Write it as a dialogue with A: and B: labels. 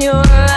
A: your